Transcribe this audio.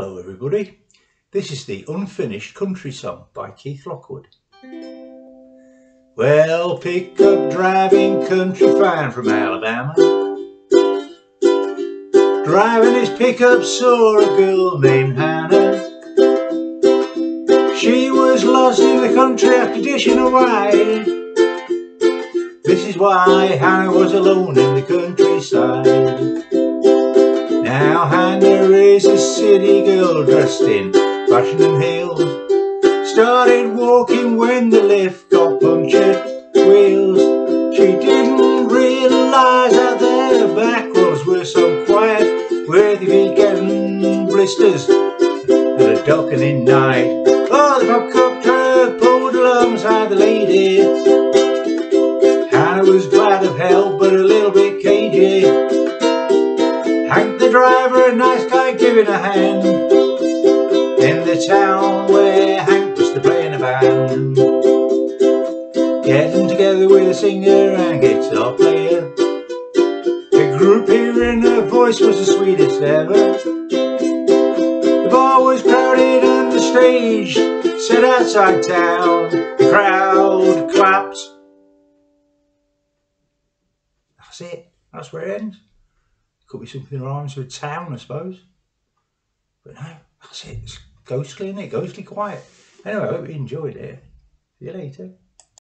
Hello everybody, this is the unfinished country song by Keith Lockwood. Well, pick pickup driving country fan from Alabama. Driving his pickup saw a girl named Hannah. She was lost in the country after dishing away This is why Hannah was alone in the countryside Hannah is a city girl dressed in fashion and heels Started walking when the lift got punctured wheels. She didn't realise that their back roads were so quiet Where they'd be getting blisters at a darkening night. Oh, the pop truck pulled alongside the lady. Hannah was glad of help but a little bit cagey. Hank the driver, a nice guy giving a hand. In the town where Hank was to play in a band. Getting together with a singer and guitar player. The group hearing her voice was the sweetest ever. The bar was crowded and the stage set outside town. The crowd clapped. That's it, that's where it ends. Could be something rhymes with town, I suppose. But no, that's it. It's ghostly, isn't it? Ghostly quiet. Anyway, I hope you enjoyed it. See you later.